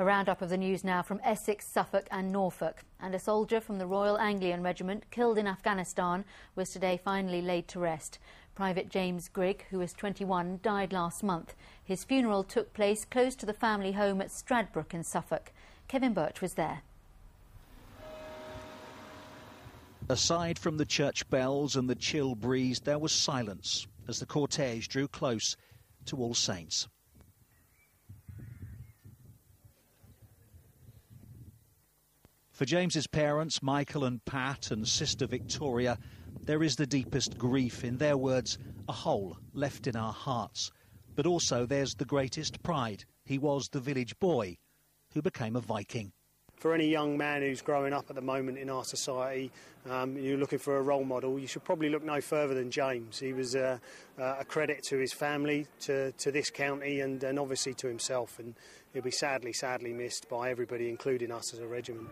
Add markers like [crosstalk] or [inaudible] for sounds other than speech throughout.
A roundup of the news now from Essex, Suffolk and Norfolk. And a soldier from the Royal Anglian Regiment killed in Afghanistan was today finally laid to rest. Private James Grigg, who was 21, died last month. His funeral took place close to the family home at Stradbroke in Suffolk. Kevin Birch was there. Aside from the church bells and the chill breeze, there was silence as the cortege drew close to All Saints. For James's parents, Michael and Pat, and sister Victoria, there is the deepest grief. In their words, a hole left in our hearts. But also there's the greatest pride. He was the village boy who became a Viking for any young man who's growing up at the moment in our society, um, you're looking for a role model, you should probably look no further than James. He was uh, uh, a credit to his family, to, to this county, and, and obviously to himself. And he'll be sadly, sadly missed by everybody, including us as a regiment.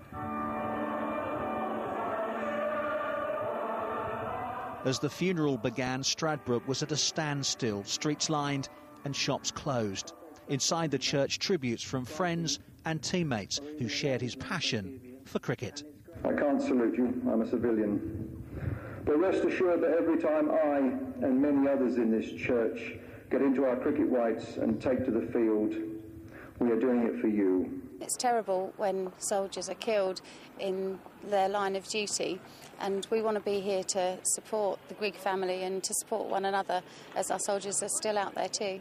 As the funeral began, Stradbroke was at a standstill, streets lined and shops closed. Inside the church, tributes from friends and teammates who shared his passion for cricket. I can't salute you, I'm a civilian. But rest assured that every time I and many others in this church get into our cricket whites and take to the field, we are doing it for you. It's terrible when soldiers are killed in their line of duty, and we want to be here to support the Grigg family and to support one another as our soldiers are still out there too.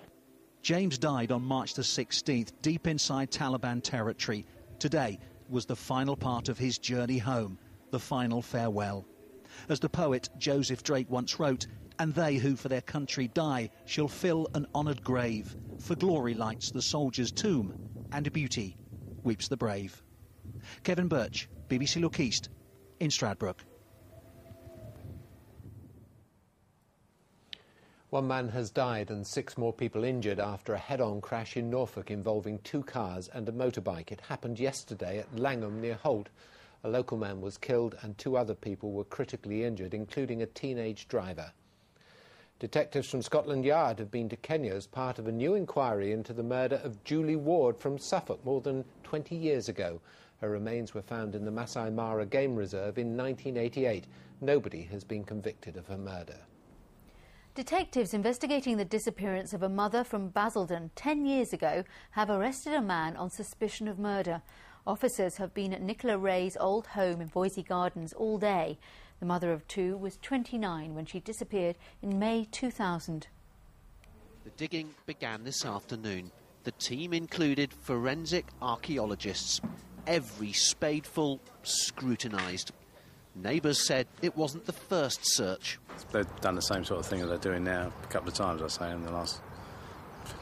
James died on March the 16th, deep inside Taliban territory. Today was the final part of his journey home, the final farewell. As the poet Joseph Drake once wrote, and they who for their country die shall fill an honoured grave. For glory lights the soldier's tomb, and beauty weeps the brave. Kevin Birch, BBC Look East, in Stradbroke. One man has died and six more people injured after a head-on crash in Norfolk involving two cars and a motorbike. It happened yesterday at Langham near Holt. A local man was killed and two other people were critically injured, including a teenage driver. Detectives from Scotland Yard have been to Kenya as part of a new inquiry into the murder of Julie Ward from Suffolk more than 20 years ago. Her remains were found in the Masai Mara Game Reserve in 1988. Nobody has been convicted of her murder. Detectives investigating the disappearance of a mother from Basildon 10 years ago have arrested a man on suspicion of murder. Officers have been at Nicola Ray's old home in Voysey Gardens all day. The mother of two was 29 when she disappeared in May 2000. The digging began this afternoon. The team included forensic archaeologists. Every spadeful scrutinised. Neighbours said it wasn't the first search. They've done the same sort of thing as they're doing now a couple of times, I say, in the last,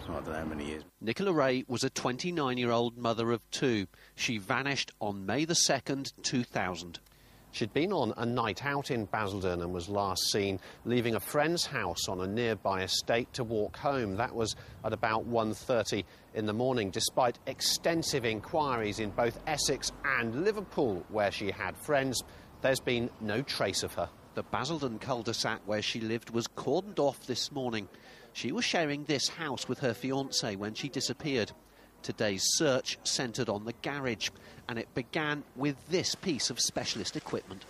I don't know how many years. Nicola Ray was a 29 year old mother of two. She vanished on May the 2nd, 2000. She'd been on a night out in Basildon and was last seen leaving a friend's house on a nearby estate to walk home. That was at about 1.30 in the morning, despite extensive inquiries in both Essex and Liverpool, where she had friends. There's been no trace of her. The Basildon cul-de-sac where she lived was cordoned off this morning. She was sharing this house with her fiancé when she disappeared. Today's search centred on the garage, and it began with this piece of specialist equipment.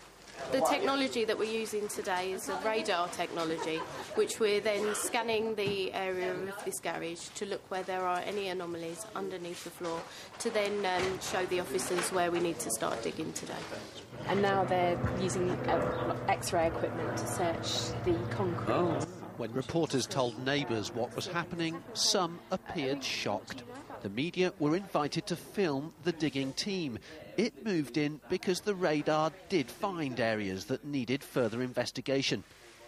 The technology that we're using today is a radar technology, which we're then scanning the area of this garage to look where there are any anomalies underneath the floor, to then um, show the officers where we need to start digging today. And now they're using uh, X-ray equipment to search the concrete. Oh. When reporters told neighbours what was happening, some appeared shocked. The media were invited to film the digging team. It moved in because the radar did find areas that needed further investigation.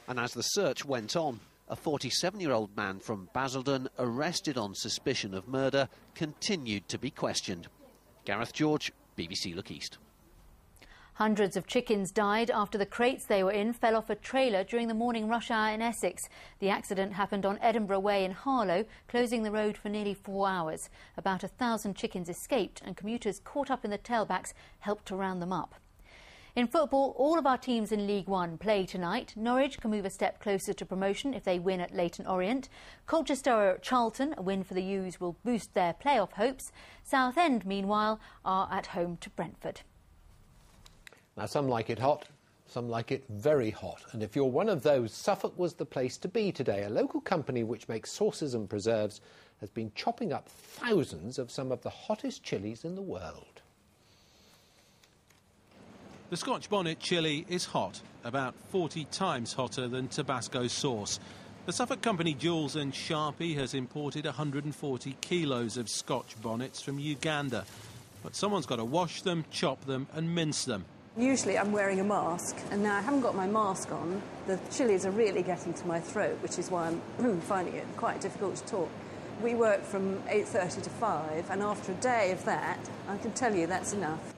And as the search went on, a 47 year old man from Basildon, arrested on suspicion of murder, continued to be questioned. Gareth George, BBC Look East. Hundreds of chickens died after the crates they were in fell off a trailer during the morning rush hour in Essex. The accident happened on Edinburgh Way in Harlow, closing the road for nearly four hours. About a thousand chickens escaped and commuters caught up in the tailbacks helped to round them up. In football, all of our teams in League One play tonight. Norwich can move a step closer to promotion if they win at Leyton Orient. Colchester are at Charlton. A win for the U's will boost their playoff hopes. Southend, meanwhile, are at home to Brentford. Now, some like it hot, some like it very hot. And if you're one of those, Suffolk was the place to be today. A local company which makes sauces and preserves has been chopping up thousands of some of the hottest chilies in the world. The Scotch bonnet chili is hot, about 40 times hotter than Tabasco sauce. The Suffolk company Jules and Sharpie has imported 140 kilos of Scotch bonnets from Uganda. But someone's got to wash them, chop them and mince them. Usually I'm wearing a mask, and now I haven't got my mask on. The chilies are really getting to my throat, which is why I'm [clears throat] finding it quite difficult to talk. We work from 8.30 to 5, and after a day of that, I can tell you that's enough.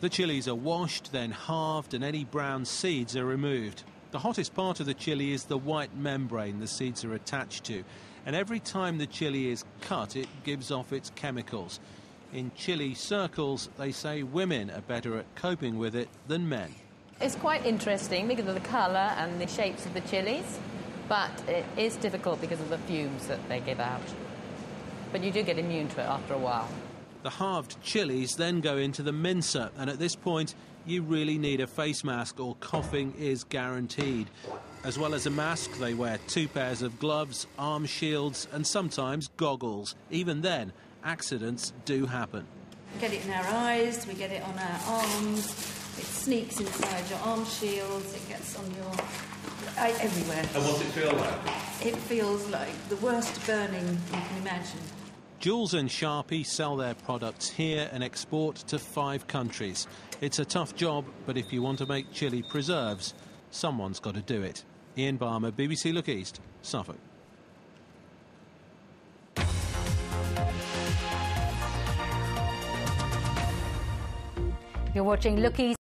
The chilies are washed, then halved, and any brown seeds are removed. The hottest part of the chili is the white membrane the seeds are attached to, and every time the chili is cut, it gives off its chemicals. In chili circles, they say women are better at coping with it than men. It's quite interesting because of the colour and the shapes of the chilies, but it is difficult because of the fumes that they give out. But you do get immune to it after a while. The halved chilies then go into the mincer, and at this point, you really need a face mask or coughing is guaranteed. As well as a mask, they wear two pairs of gloves, arm shields, and sometimes goggles. Even then, accidents do happen. We get it in our eyes, we get it on our arms, it sneaks inside your arm shields, it gets on your. everywhere. And what's it feel like? It feels like the worst burning you can imagine. Jules and Sharpie sell their products here and export to five countries. It's a tough job, but if you want to make chili preserves, someone's got to do it. Ian Barmer, BBC Look East, Suffolk. You're watching Look East.